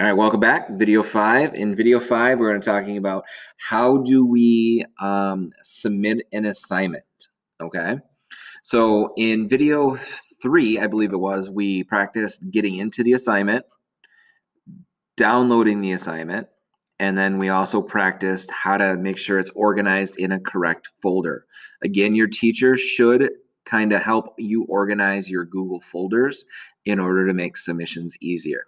All right, welcome back. Video five. In video five, we're going to talking about how do we um, submit an assignment. Okay, so in video three, I believe it was, we practiced getting into the assignment, downloading the assignment, and then we also practiced how to make sure it's organized in a correct folder. Again, your teacher should kind of help you organize your Google folders in order to make submissions easier.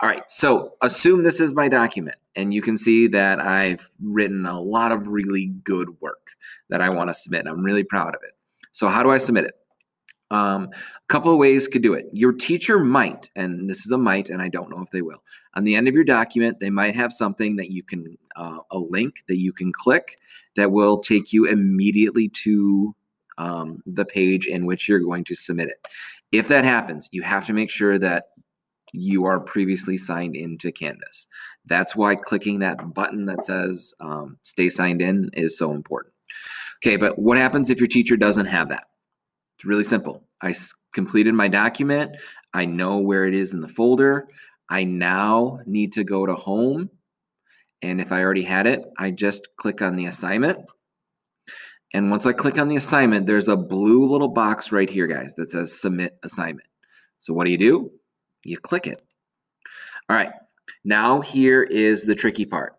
All right, so assume this is my document, and you can see that I've written a lot of really good work that I want to submit. And I'm really proud of it. So, how do I submit it? Um, a couple of ways could do it. Your teacher might, and this is a might, and I don't know if they will. On the end of your document, they might have something that you can, uh, a link that you can click that will take you immediately to um, the page in which you're going to submit it. If that happens, you have to make sure that you are previously signed into Canvas. That's why clicking that button that says um, stay signed in is so important. Okay, but what happens if your teacher doesn't have that? It's really simple. I completed my document. I know where it is in the folder. I now need to go to home. And if I already had it, I just click on the assignment. And once I click on the assignment, there's a blue little box right here, guys, that says submit assignment. So what do you do? You click it. All right, now here is the tricky part.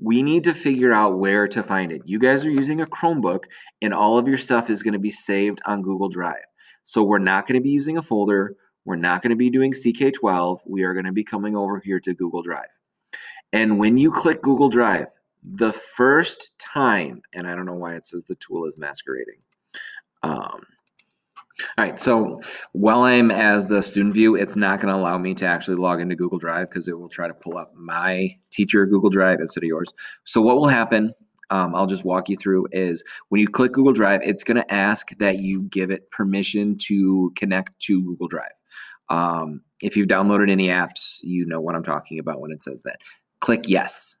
We need to figure out where to find it. You guys are using a Chromebook, and all of your stuff is going to be saved on Google Drive. So we're not going to be using a folder. We're not going to be doing CK12. We are going to be coming over here to Google Drive. And when you click Google Drive, the first time, and I don't know why it says the tool is masquerading. Um, all right, so while I'm as the student view, it's not going to allow me to actually log into Google Drive because it will try to pull up my teacher Google Drive instead of yours. So what will happen, um, I'll just walk you through, is when you click Google Drive, it's going to ask that you give it permission to connect to Google Drive. Um, if you've downloaded any apps, you know what I'm talking about when it says that. Click yes.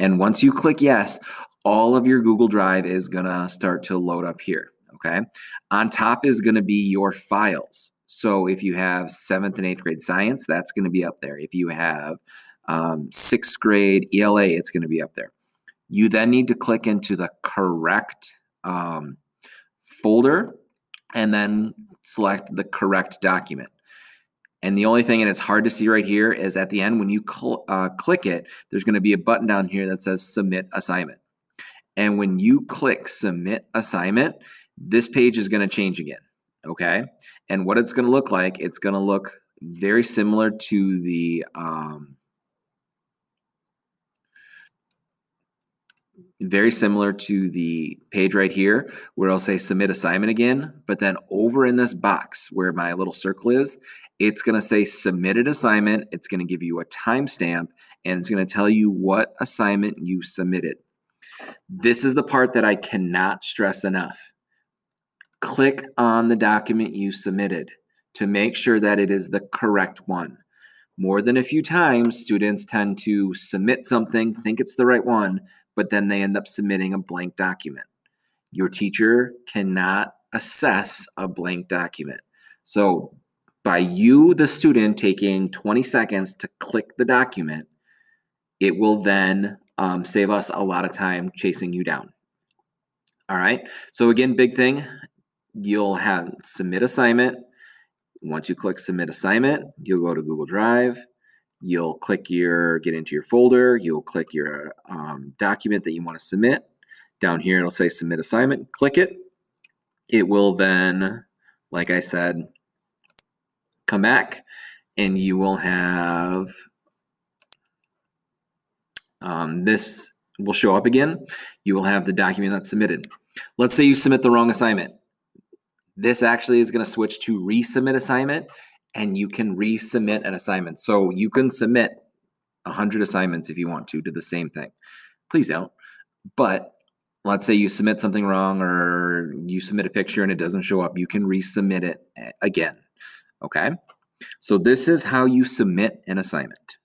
And once you click yes, all of your Google Drive is going to start to load up here. Okay. On top is going to be your files. So if you have seventh and eighth grade science, that's going to be up there. If you have um, sixth grade ELA, it's going to be up there. You then need to click into the correct um, folder and then select the correct document. And the only thing, and it's hard to see right here, is at the end when you cl uh, click it, there's going to be a button down here that says Submit Assignment. And when you click Submit Assignment, this page is going to change again. Okay. And what it's going to look like, it's going to look very similar to the, um, very similar to the page right here where I'll say submit assignment again, but then over in this box where my little circle is, it's going to say submitted assignment. It's going to give you a timestamp and it's going to tell you what assignment you submitted. This is the part that I cannot stress enough click on the document you submitted to make sure that it is the correct one. More than a few times, students tend to submit something, think it's the right one, but then they end up submitting a blank document. Your teacher cannot assess a blank document. So, by you, the student, taking 20 seconds to click the document, it will then um, save us a lot of time chasing you down. All right. So, again, big thing you'll have submit assignment. Once you click submit assignment, you'll go to Google Drive. You'll click your get into your folder. You'll click your um, document that you want to submit. Down here, it'll say submit assignment. Click it. It will then, like I said, come back and you will have um, this will show up again. You will have the document that's submitted. Let's say you submit the wrong assignment. This actually is going to switch to resubmit assignment and you can resubmit an assignment. So you can submit 100 assignments if you want to do the same thing. Please don't. But let's say you submit something wrong or you submit a picture and it doesn't show up, you can resubmit it again. Okay? So this is how you submit an assignment.